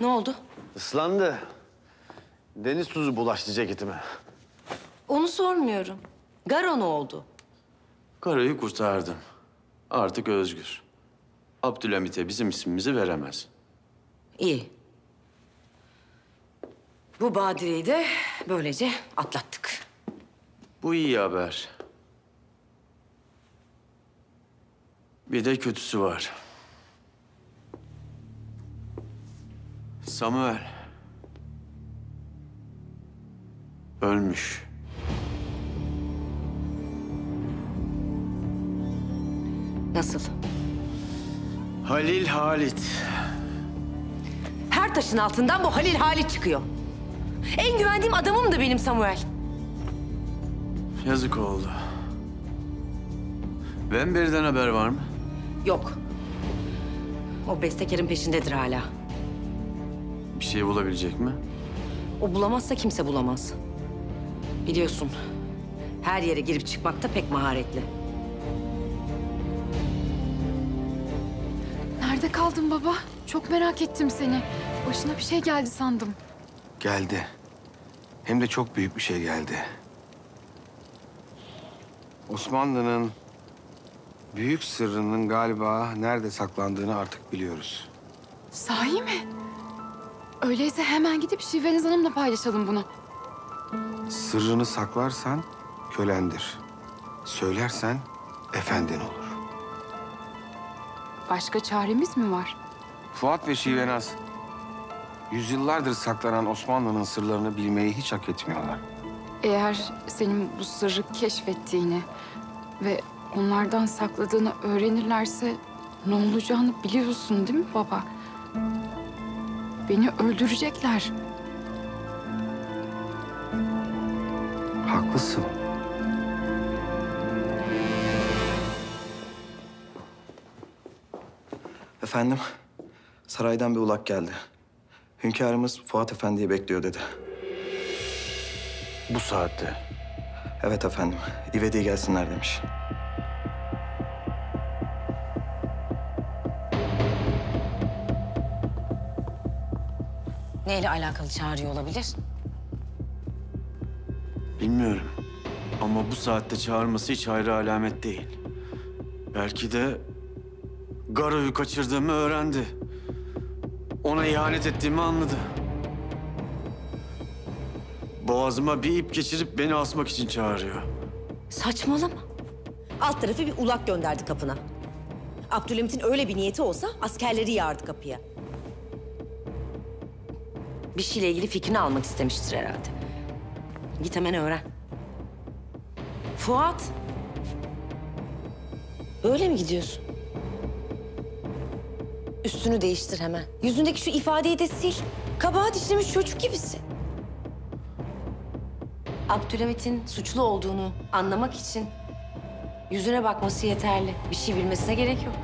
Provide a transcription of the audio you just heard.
Ne oldu? Islandı. Deniz tuzu bulaştı ceketime. Onu sormuyorum. Garo ne oldu? Karayı kurtardım. Artık özgür. Abdülhamit'e bizim ismimizi veremez. İyi. Bu badireyi de böylece atlattık. Bu iyi haber. Bir de kötüsü var. Samuel. Ölmüş. Nasıl? Halil Halit. Her taşın altından bu Halil Halit çıkıyor. En güvendiğim adamım da benim Samuel. Yazık oldu. Vemberi'den haber var mı? Yok. O bestekarın peşindedir hala. Bir şey bulabilecek mi? O bulamazsa kimse bulamaz. Biliyorsun, her yere girip çıkmakta pek maharetli. Nerede kaldın baba? Çok merak ettim seni. Başına bir şey geldi sandım. Geldi. Hem de çok büyük bir şey geldi. Osmanlı'nın büyük sırrının galiba nerede saklandığını artık biliyoruz. Sahi mi? Öyleyse hemen gidip Şiveniz Hanım'la paylaşalım bunu. Sırrını saklarsan kölendir. Söylersen efendin olur. Başka çaremiz mi var? Fuat ve Şivenaz yüzyıllardır saklanan Osmanlı'nın sırlarını bilmeyi hiç hak etmiyorlar. Eğer senin bu sırrı keşfettiğini ve onlardan sakladığını öğrenirlerse ne olacağını biliyorsun değil mi baba? Beni öldürecekler. Haklısın. Efendim, saraydan bir ulak geldi. Hünkârımız Fuat Efendi'yi bekliyor dedi. Bu saatte. Evet efendim, İvedi'ye gelsinler demiş. Neyle alakalı çağırıyor olabilir? Bilmiyorum. Ama bu saatte çağırması hiç hayra alamet değil. Belki de Garo'yu kaçırdığımı öğrendi. Ona ihanet ettiğimi anladı. Boğazıma bir ip geçirip beni asmak için çağırıyor. Saçmalama. Alt tarafı bir ulak gönderdi kapına. Abdülhamit'in öyle bir niyeti olsa askerleri yağardı kapıya. Bir şeyle ilgili fikrini almak istemiştir herhalde. Git hemen öğren. Fuat. Böyle mi gidiyorsun? Üstünü değiştir hemen. Yüzündeki şu ifadeyi de sil. Kabahat işlemiş çocuk gibisin. Abdülhamit'in suçlu olduğunu anlamak için yüzüne bakması yeterli. Bir şey bilmesine gerek yok.